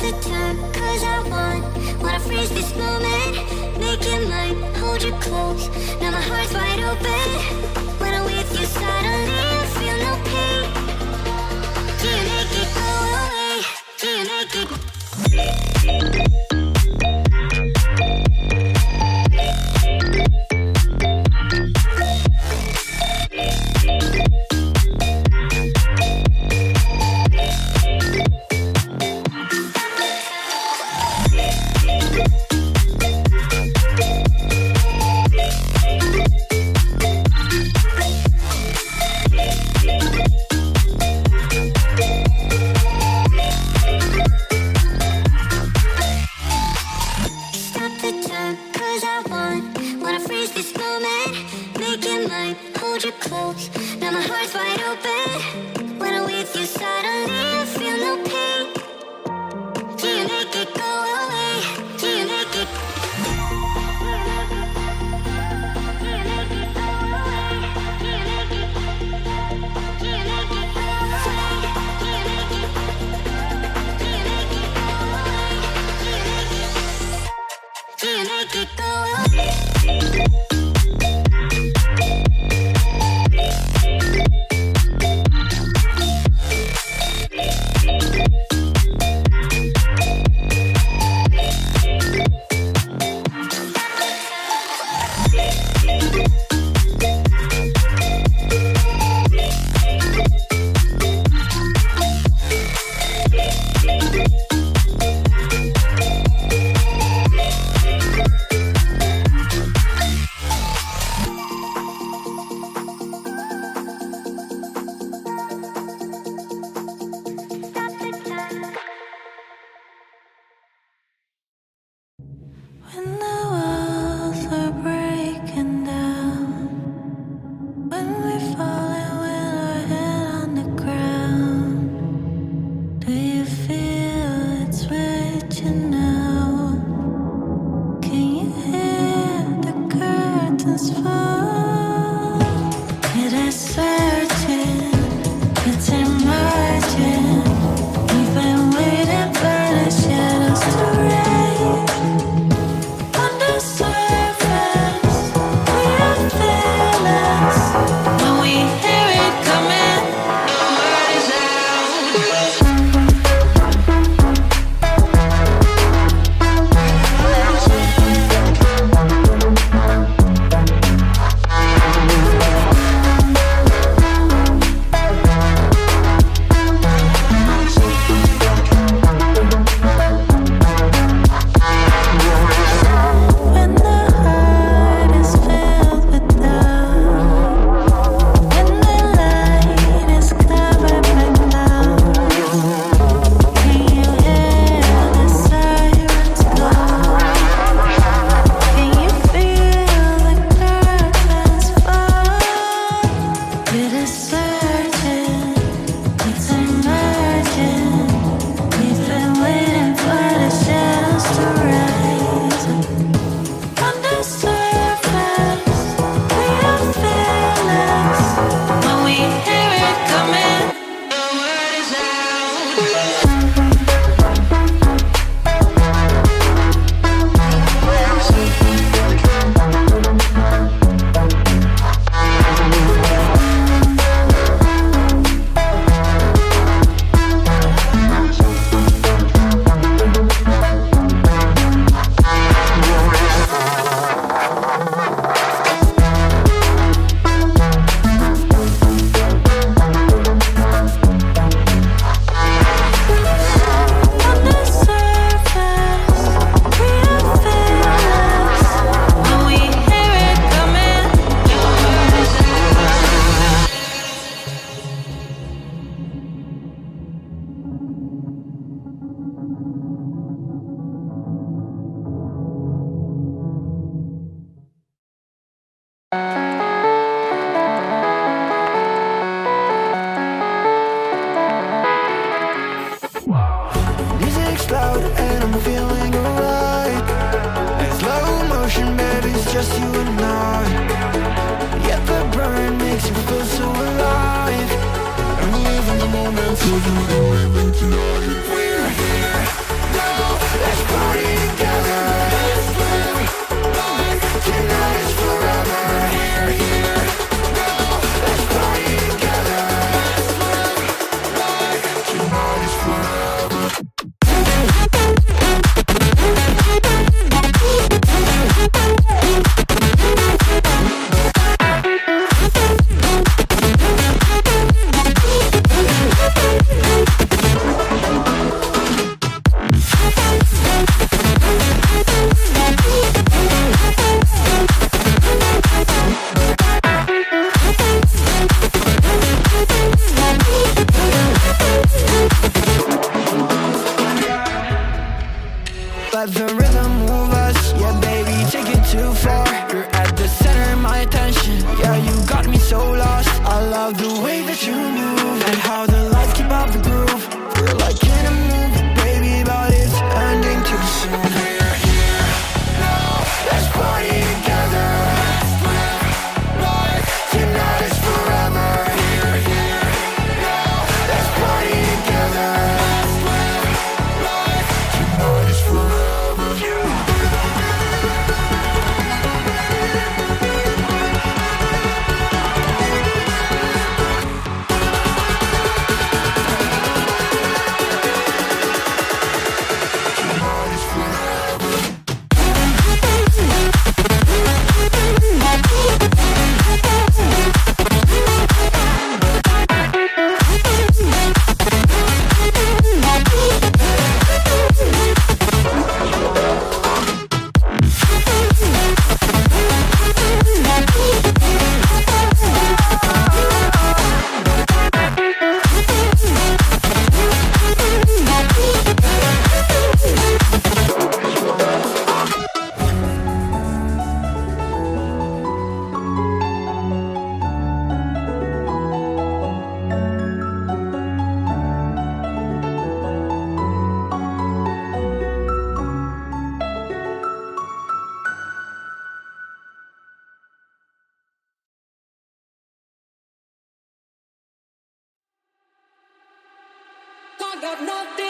the time, cause I want Wanna freeze this moment, make it mine. Hold you close, now my heart's wide open. just you and I. Yet the burn makes you feel so alive. I'm leaving the moment so you can live in tonight got nothing.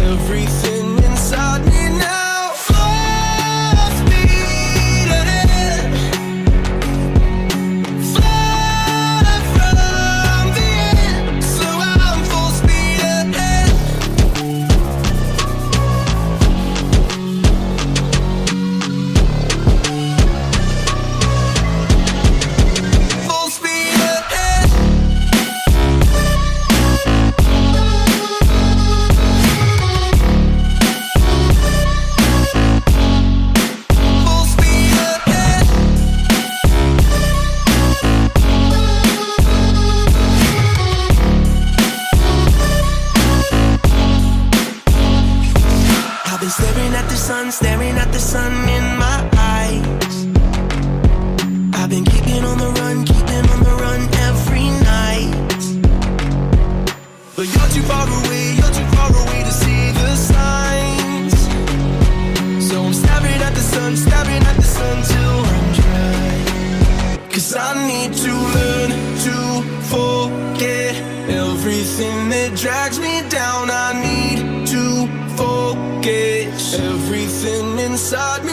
Everything need to learn to forget everything that drags me down. I need to forget everything inside me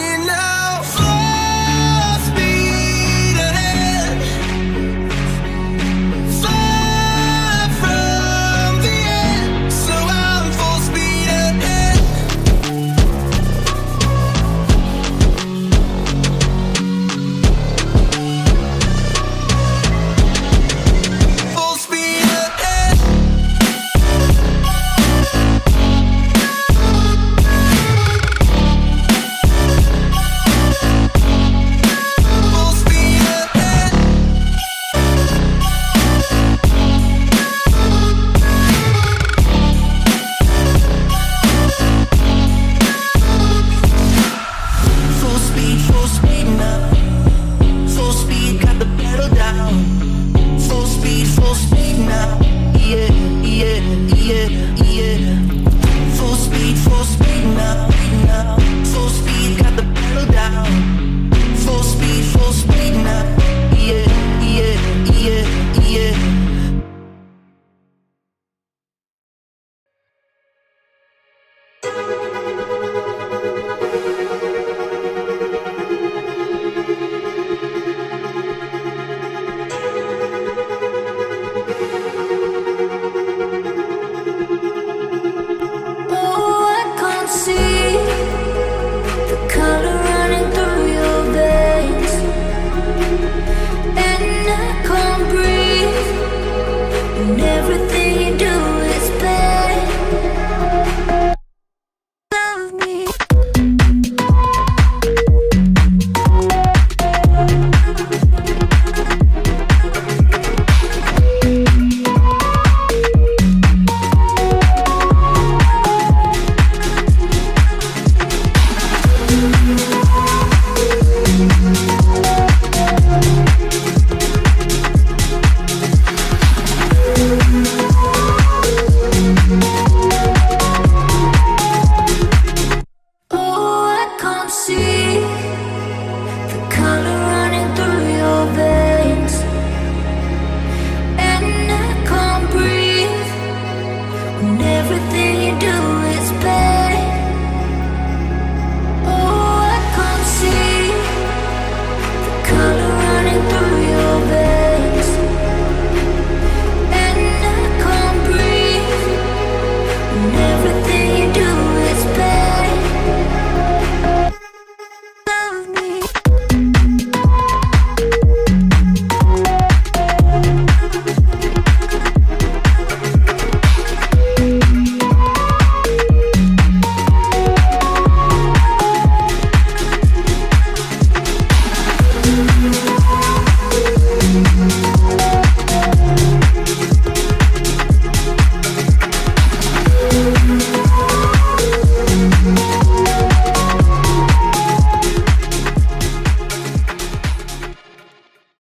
Full speed, got the pedal down. Full speed, full speed now.